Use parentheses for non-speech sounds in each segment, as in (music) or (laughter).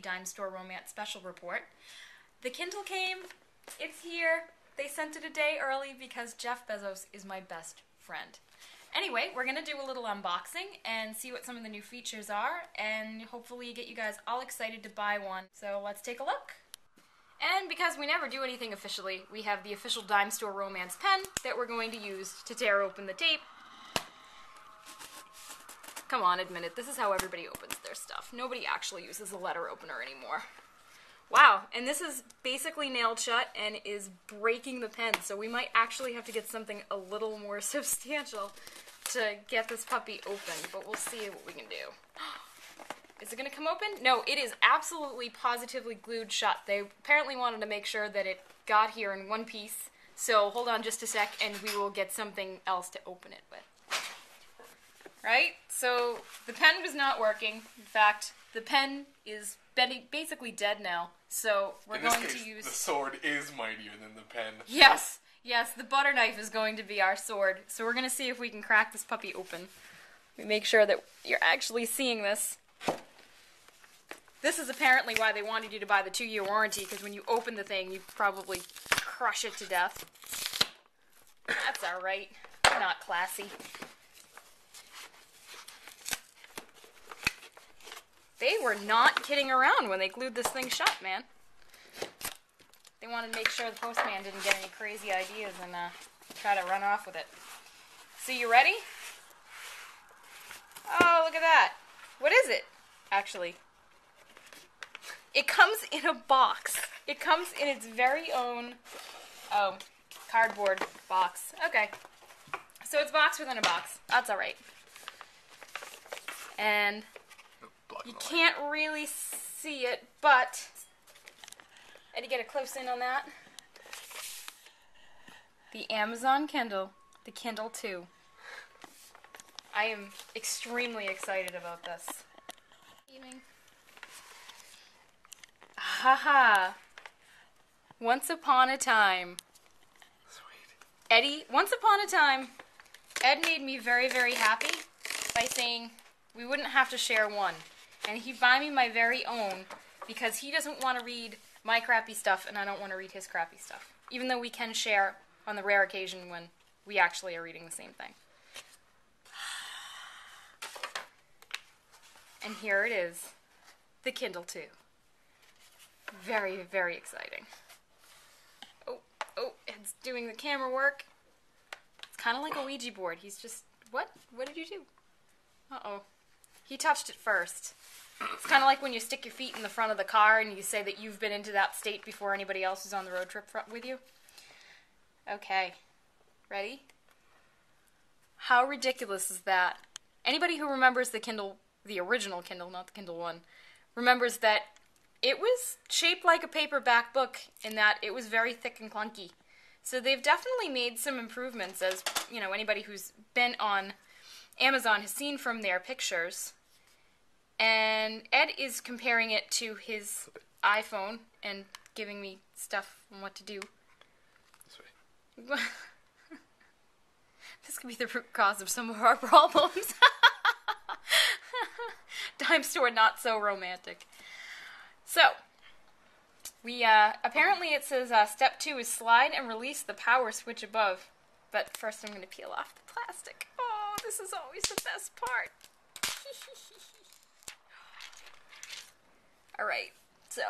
Dime Store Romance Special Report. The Kindle came, it's here. They sent it a day early because Jeff Bezos is my best friend. Anyway, we're going to do a little unboxing and see what some of the new features are, and hopefully get you guys all excited to buy one. So let's take a look. And because we never do anything officially, we have the official Dime Store Romance pen that we're going to use to tear open the tape. Come on, admit it. This is how everybody opens their stuff. Nobody actually uses a letter opener anymore. Wow, and this is basically nailed shut and is breaking the pen, so we might actually have to get something a little more (laughs) substantial to get this puppy open, but we'll see what we can do. (gasps) Is it going to come open? No, it is absolutely positively glued shut. They apparently wanted to make sure that it got here in one piece. So hold on just a sec and we will get something else to open it with. Right? So the pen was not working. In fact, the pen is basically dead now. So we're In going case, to use the sword is mightier than the pen. Yes, yes, the butter knife is going to be our sword. So we're gonna see if we can crack this puppy open. We make sure that you're actually seeing this. This is apparently why they wanted you to buy the two-year warranty, because when you open the thing, you probably crush it to death. That's alright. Not classy. They were not kidding around when they glued this thing shut, man. They wanted to make sure the postman didn't get any crazy ideas and uh, try to run off with it. So you ready? Oh, look at that. What is it, actually? It comes in a box. It comes in its very own, oh, cardboard box. Okay. So it's box within a box. That's alright. And Blocking you light. can't really see it, but I had to get a close in on that. The Amazon Kindle, the Kindle 2. I am extremely excited about this. Evening. Haha. Once upon a time, Sweet. Eddie, once upon a time, Ed made me very, very happy by saying we wouldn't have to share one. And he'd buy me my very own because he doesn't want to read my crappy stuff and I don't want to read his crappy stuff. Even though we can share on the rare occasion when we actually are reading the same thing. And here it is the Kindle 2. Very, very exciting. Oh, oh, it's doing the camera work. It's kind of like a Ouija board. He's just. What? What did you do? Uh oh. He touched it first. It's kind of like when you stick your feet in the front of the car and you say that you've been into that state before anybody else is on the road trip with you. Okay. Ready? How ridiculous is that? Anybody who remembers the Kindle, the original Kindle, not the Kindle 1, remembers that it was shaped like a paperback book in that it was very thick and clunky. So they've definitely made some improvements, as you know, anybody who's been on Amazon has seen from their pictures. And Ed is comparing it to his iPhone and giving me stuff on what to do. This (laughs) this could be the root cause of some of our (laughs) problems. (laughs) Dime store not so romantic. So, we uh, apparently it says uh, step two is slide and release the power switch above. But first, I'm going to peel off the plastic. Oh, this is always the best part. All right, so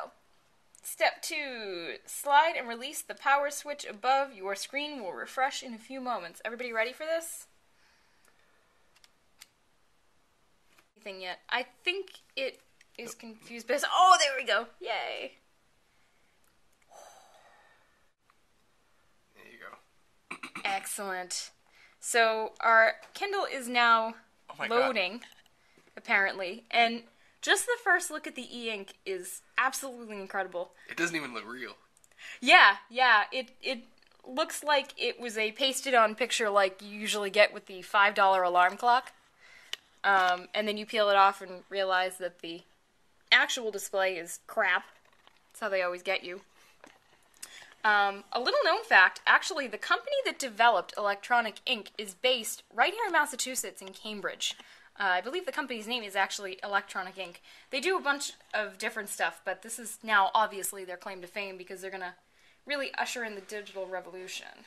step two slide and release the power switch above. Your screen will refresh in a few moments. Everybody ready for this? Anything yet? I think it is confused, but oh, there we go! Yay! There you go. (coughs) Excellent. So our Kindle is now Oh my God. loading, apparently, and just the first look at the e-ink is absolutely incredible. It doesn't even look real. Yeah, yeah. It it looks like it was a pasted on picture like you usually get with the five dollar alarm clock. Um, and then you peel it off and realize that the actual display is crap. That's how they always get you. Um, a little known fact actually, the company that developed electronic ink is based right here in Massachusetts in Cambridge. Uh, I believe the company's name is actually Electronic Ink. They do a bunch of different stuff, but this is now obviously their claim to fame because they're going to really usher in the digital revolution.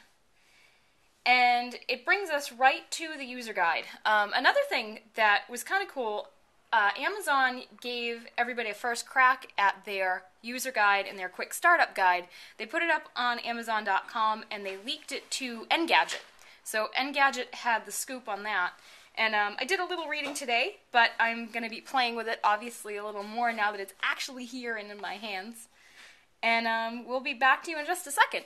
And it brings us right to the user guide. Um, another thing that was kind of cool uh, Amazon gave everybody a first crack at their user guide and their quick startup guide. They put it up on Amazon.com and they leaked it to Engadget. So Engadget had the scoop on that. And um, I did a little reading today, but I'm going to be playing with it obviously a little more now that it's actually here and in my hands. And um, we'll be back to you in just a second.